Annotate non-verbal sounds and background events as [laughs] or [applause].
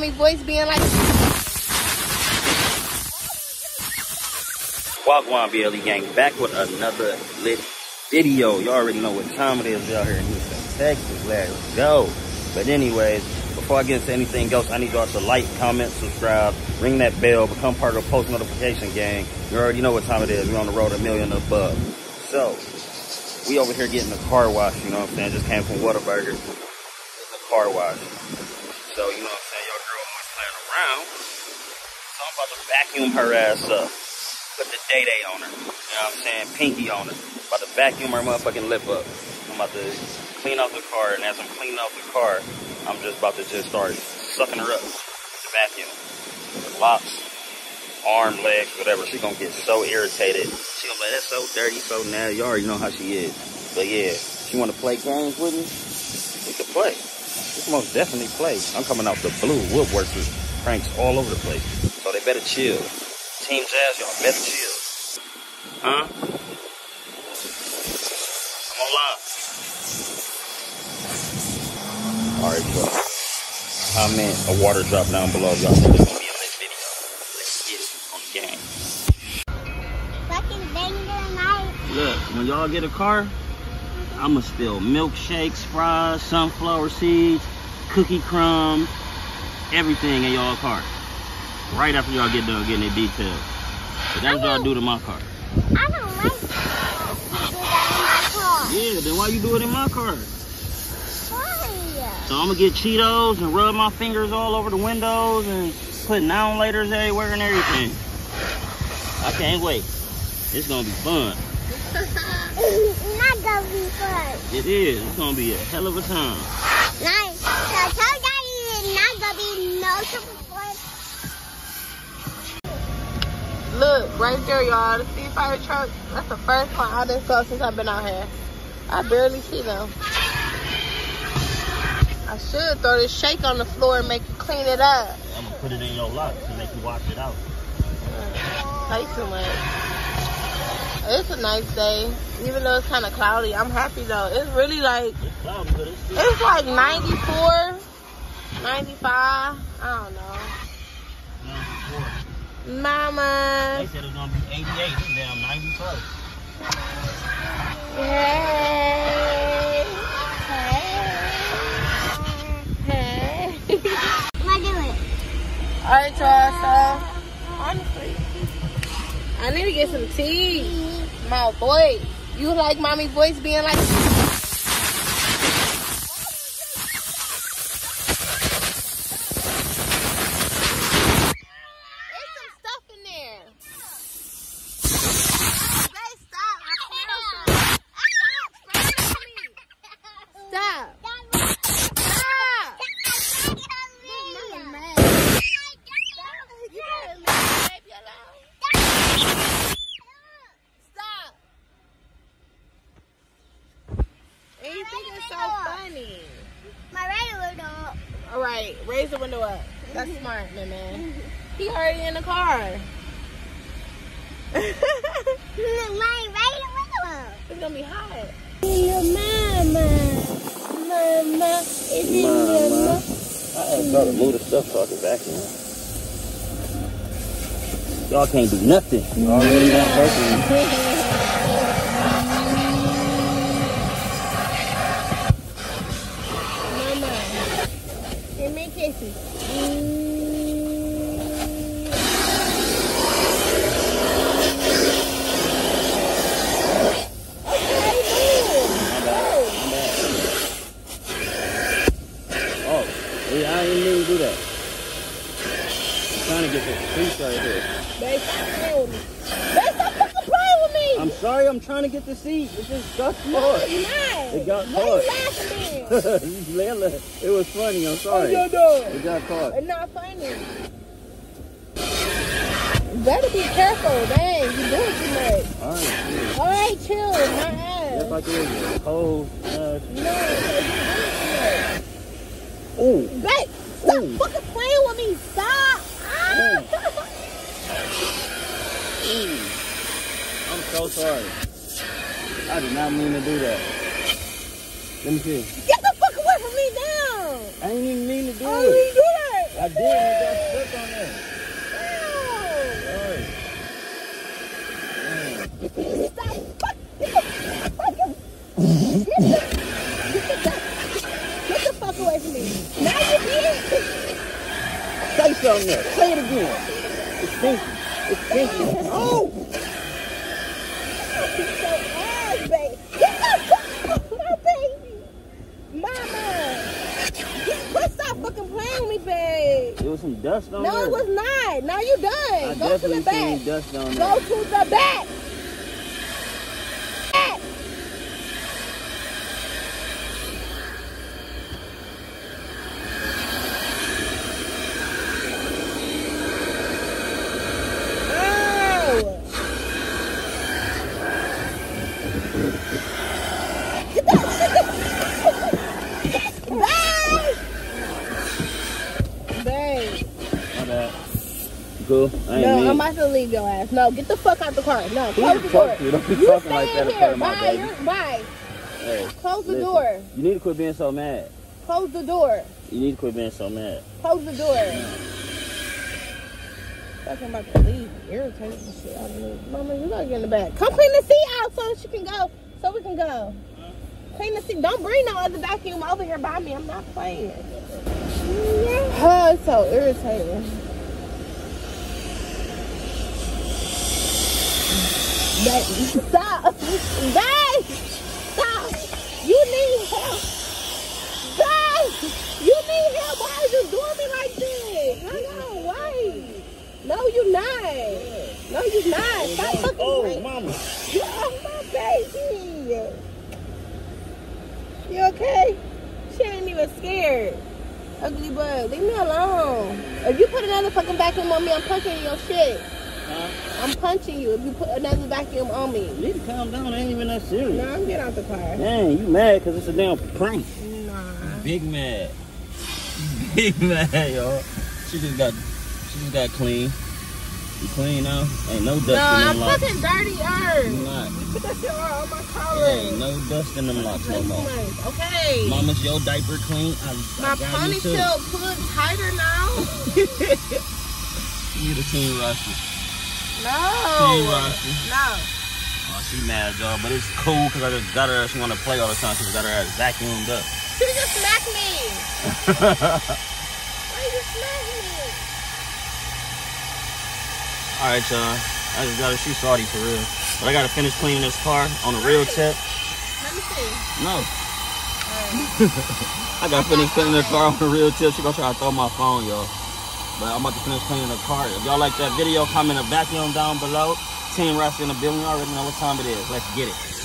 mommy voice being like. Wagwan BLE gang back with another lit video. You all already know what time it is out here in Houston, Texas. Let's go. But anyways, before I get into anything else, I need y'all to like, comment, subscribe, ring that bell, become part of the post notification gang. You already know what time it is. We're on the road a million above. So, we over here getting the car wash, you know what I'm saying? Just came from Whataburger. The car wash. So, you know what I'm saying? Your girl always playing around. So I'm about to vacuum her ass up. Put the day day on her. You know what I'm saying? Pinky on her. About to vacuum her motherfucking lip up. I'm about to clean out the car, and as I'm cleaning out the car, I'm just about to just start sucking her up the vacuum. Locks, arm, legs, whatever. She gonna get so irritated. She gonna be like, that's so dirty, so nasty. You already know how she is. But yeah, she wanna play games with me? We can play. We can most definitely play. I'm coming out the blue. Woodworkers pranks all over the place. So they better chill. Team Jas, y'all better chill. Huh? I'm on live. Alright, so comment a water drop down below. Y'all think it's gonna be on this video. Let's get it on the game. Fucking banger night. Look, when y'all get a car, I'ma spill milkshakes, fries, sunflower seeds, cookie crumbs, everything in y'all car. Right after y'all get done getting it detailed. So that's what y'all do to my car. I don't like that in my car. Yeah, then why you do it in my car? Why? So I'm gonna get Cheetos and rub my fingers all over the windows and put noun laters everywhere and everything. I can't wait. It's gonna be fun. [laughs] not gonna be fun. It is. It's gonna be a hell of a time. Nice. So tell daddy it's not gonna be no super Look, right there, y'all. The sea fire truck. That's the first one I done saw since I've been out here. I barely see them. I should throw this shake on the floor and make you clean it up. I'm gonna put it in your lock to make you wash it out. Play too much. It's a nice day, even though it's kind of cloudy. I'm happy though. It's really like It's cloudy, it's it's like 94, 95. I don't know. 94. Mama. They said it was gonna be 88. It's damn 94. Hey. Hey. Hey. What do it? Alright, y'all. So, honestly, I need to get some tea. My voice. You like mommy voice being like. There's some stuff in there. Babe, stop. I smell something. Stop. Stop. Stop. Mama mad. You better leave the baby alone. Stop. And you think it's so funny. My regular dog. All right, raise the window up. That's smart, man, man. He already in the car. [laughs] it's My regular window. gonna be hot. Your mama. Mama. Is it Mama. I asked y'all to move the stuff so I can vacuum. Y'all can't do nothing. [laughs] Y'all already not vacuuming. Oh, trying to get this piece right here. Playing with me. Babe, stop fucking playing with me. I'm sorry, I'm trying to get the seat. It just got caught. not. It got Why caught. you [laughs] it was funny, I'm Oh, sorry. you're doing. It got caught. It's not funny. You better be careful. Dang, You're doing too much. Alright, yeah. All right, chill. My ass. If I could, oh, uh, No, because you ooh, doing too much. Babe, stop Ooh. fucking playing with me. Stop. Ah. ooh. I'm so sorry. I did not mean to do that. Let me see. Get the fuck away from me now. I didn't even mean to do Oh, it. you do that. I did. It got stuck on. Stop. Get the. Get the. Get the. Fuck away from me. Now you did. Say something there. Say it again. It's stinky. It's stinky. Oh! oh! Some dust on No, there. it was not. Now you're done. I Go to the back. dust on there. Go to the. Back. Oh. Get the- get the- Babe. Babe. My bad. You Cool. No. I'm about to leave your ass. No, get the fuck out the car. No, close you the door. to? Don't be You talking like that in front of my Bye. baby. Bye. Hey, Close the door. You need to quit being so mad. Close the door. You need to quit being so mad. Close the door. Fucking about to leave. Irritating the shit out of. Mama, you gotta get in the back. Come clean the seat out so she can go. So we can go. Clean the seat. Don't bring no other vacuum over here by me. I'm not playing. Oh, it's so irritating. Baby, stop. Babe, stop. You need help. Babe, you need help. Why are you doing me like this? No, no, why? No, you not. No, you not. Oh, Stop fucking Oh, mama. You off my baby. You okay? She ain't even scared. Ugly bug, leave me alone. If you put another fucking vacuum on me, I'm punching your shit. Huh? I'm punching you if you put another vacuum on me. You need to calm down. It ain't even that serious. No, I'm getting out the car. Dang, you mad because it's a damn prank. Nah. Big mad. [laughs] Big mad, y'all. She just got, she just got clean. You clean now? Ain't no dust No, in I'm them locks. fucking dirty You earth. not. Put that shit all on my collar. Ain't no dust in them locks no more. Okay. Mama's your diaper clean. I, My I got you too. ponytail put tighter now. [laughs] You the team Rasta. No. Team Rasta. No. Oh, she mad, y'all, but it's cool because I just got her. She want to play all the time. She just got her ass vacuumed up. She just smacked me. [laughs] Why you smack me? All right, y'all. I just got her. She's salty for real. But I got to finish cleaning this car on a real tip. Let me see. No. [laughs] I got to finish cleaning the car on a real tip. She gonna try to throw my phone, y'all. But I'm about to finish cleaning the car. If y'all like that video, comment a vacuum down below. Team Rasta in the building. You already know what time it is. Let's get it.